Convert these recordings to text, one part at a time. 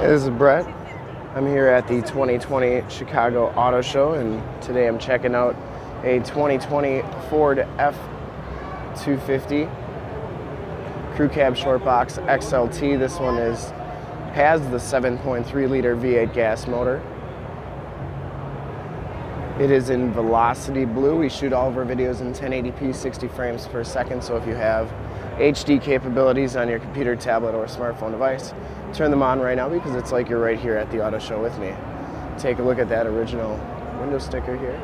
This is Brett. I'm here at the 2020 Chicago Auto Show, and today I'm checking out a 2020 Ford F250 Crew Cab Short Box XLT. This one is has the 7.3 liter V8 gas motor. It is in Velocity Blue. We shoot all of our videos in 1080p 60 frames per second, so if you have HD capabilities on your computer, tablet, or smartphone device, turn them on right now because it's like you're right here at the auto show with me. Take a look at that original window sticker here.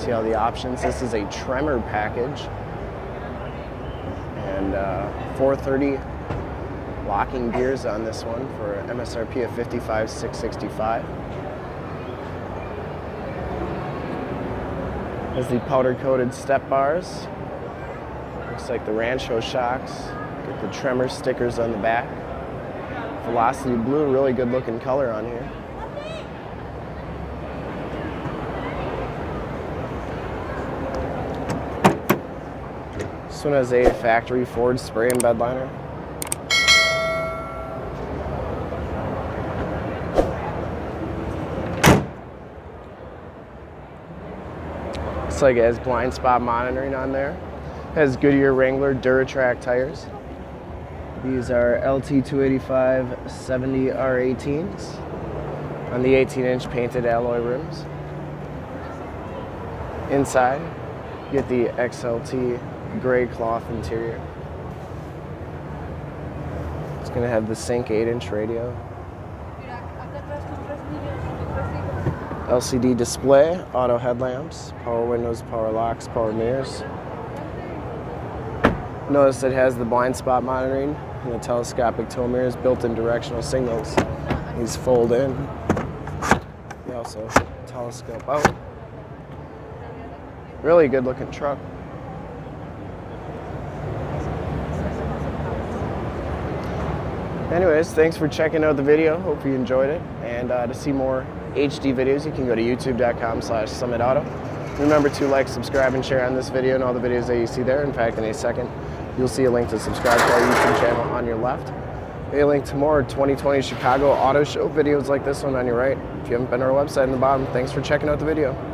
See all the options. This is a Tremor package. And uh, 430 locking gears on this one for MSRP of 55,665. Has the powder coated step bars. Looks like the Rancho shocks. Get the Tremor stickers on the back. Velocity blue, really good looking color on here. This one has a factory Ford spray and bed liner. Looks like it has blind spot monitoring on there. Has Goodyear Wrangler Duratrac tires. These are LT285 70 R18s on the 18 inch painted alloy rims. Inside, you get the XLT gray cloth interior. It's gonna have the Sync 8 inch radio. LCD display, auto headlamps, power windows, power locks, power mirrors. Notice it has the blind spot monitoring and the telescopic tow mirrors, built-in directional signals. These fold in. They also telescope out. Really good looking truck. Anyways, thanks for checking out the video. Hope you enjoyed it. And uh, to see more HD videos, you can go to youtube.com slash summitauto. Remember to like, subscribe, and share on this video and all the videos that you see there. In fact, in a second, you'll see a link to subscribe to our YouTube channel on your left. A link to more 2020 Chicago Auto Show videos like this one on your right. If you haven't been to our website in the bottom, thanks for checking out the video.